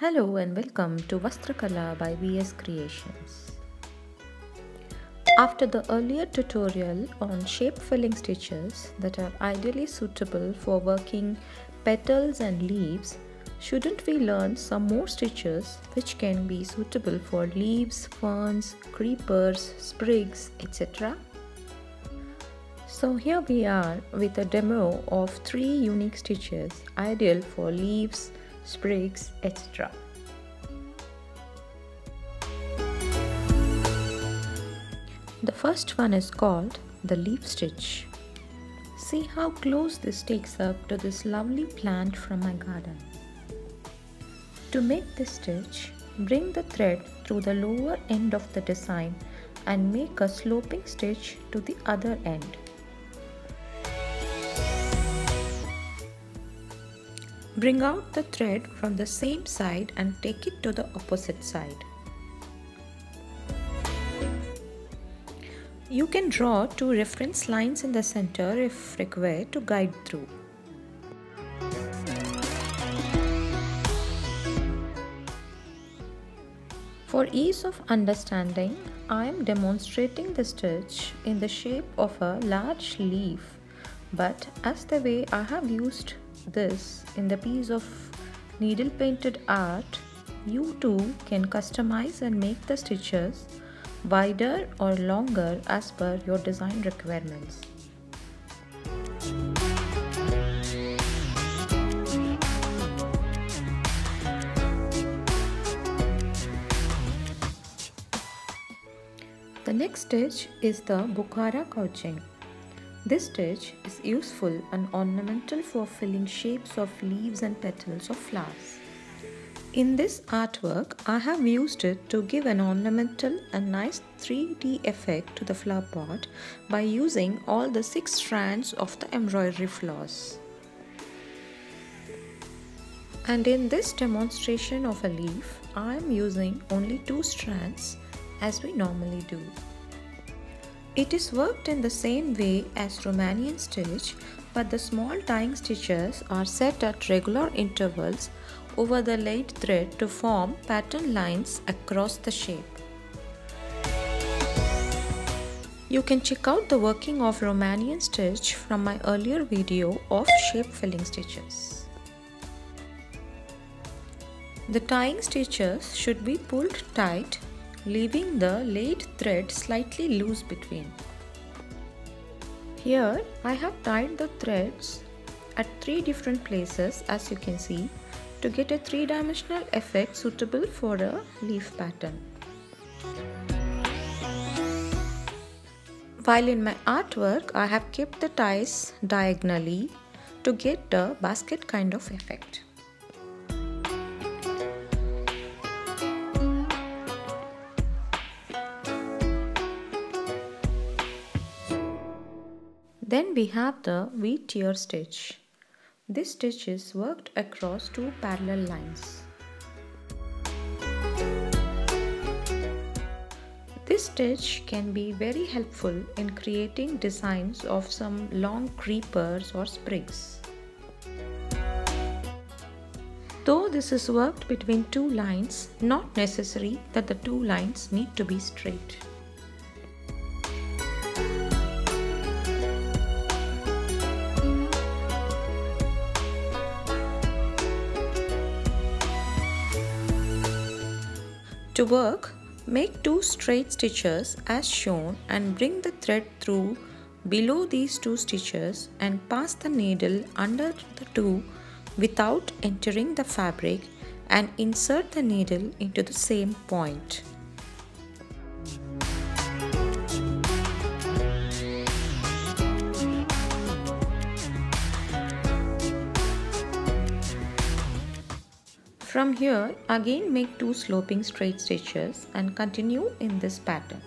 Hello and welcome to Vastrakala by VSKreations. After the earlier tutorial on shape filling stitches that are ideally suitable for working petals and leaves, shouldn't we learn some more stitches which can be suitable for leaves, ferns, creepers, sprigs, etc.? So here we are with a demo of three unique stitches ideal for leaves, sprigs, etc. The first one is called the leaf stitch. See how close this takes up to this lovely plant from my garden. To make this stitch, bring the thread through the lower end of the design and make a sloping stitch to the other end. Bring out the thread from the same side and take it to the opposite side. You can draw two reference lines in the center if required to guide through. For ease of understanding, I am demonstrating the stitch in the shape of a large leaf but as the way I have used this in the piece of needle painted art, you too can customize and make the stitches wider or longer as per your design requirements. The next stitch is the Bokhara couching. This stitch is useful and ornamental for filling shapes of leaves and petals of flowers. In this artwork, I have used it to give an ornamental and nice 3D effect to the flower pot by using all the 6 strands of the embroidery floss. And in this demonstration of a leaf, I am using only 2 strands as we normally do. It is worked in the same way as Romanian stitch but the small tying stitches are set at regular intervals over the laid thread to form pattern lines across the shape. You can check out the working of Romanian stitch from my earlier video of shape filling stitches. The tying stitches should be pulled tight leaving the laid thread slightly loose between. Here I have tied the threads at three different places as you can see to get a three-dimensional effect suitable for a leaf pattern. While in my artwork I have kept the ties diagonally to get a basket kind of effect. Then we have the wheatear stitch. This stitch is worked across two parallel lines. This stitch can be very helpful in creating designs of some long creepers or sprigs. Though this is worked between two lines, not necessary that the two lines need to be straight. To work, make two straight stitches as shown and bring the thread through below these two stitches and pass the needle under the two without entering the fabric and insert the needle into the same point. From here again make two sloping straight stitches and continue in this pattern.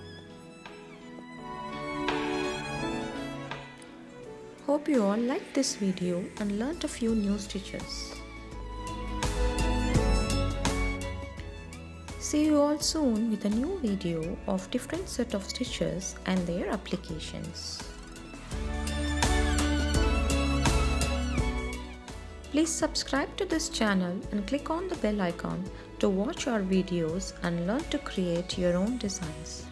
Hope you all liked this video and learnt a few new stitches. See you all soon with a new video of different set of stitches and their applications. Please subscribe to this channel and click on the bell icon to watch our videos and learn to create your own designs.